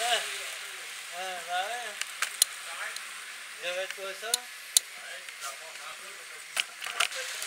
pression. Ah, ah, bah ouais. J'avais quoi ça Regarde, tu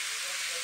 suis le reste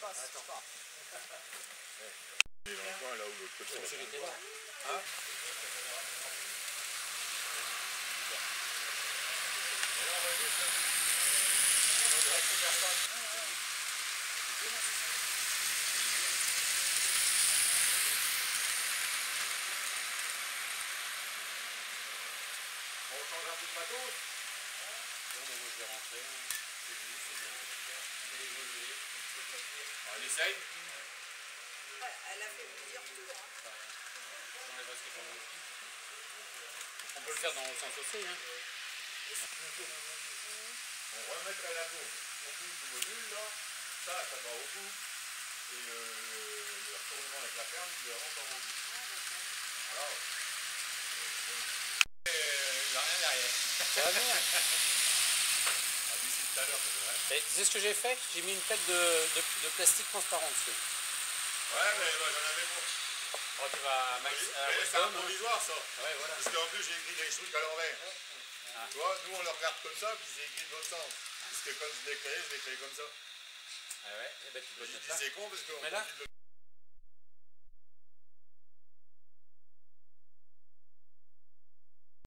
caméra. Il est dans le coin là où l'autre côté. On change un peu de matos On essaye Elle a fait plusieurs tours. hein. On peut le faire dans le sens aussi. Hein. On remettra la boue au bout du module là, ça, ça va au bout, et le, le retournement avec la ferme, il rentre en bout. Voilà. Euh, Il n'y a rien derrière. Ça va venir. Ah, d'ici tout à l'heure, ça devrait. Et tu sais ce que j'ai fait? J'ai mis une plaque de, de, de plastique transparent dessus. Ouais, mais moi j'en avais pour. Oh, tu vas à Max, à Mais c'est un provisoire ça. hein. Ouais, voilà. Parce qu'en plus j'ai écrit des trucs à l'envers. Ah. Tu vois, nous on le regarde comme ça, puis c'est écrit de l'autre sens. Parce que comme je l'ai créé, je l'ai créé comme ça. Ah ouais, eh ben, tu J'ai le c'est con parce qu'on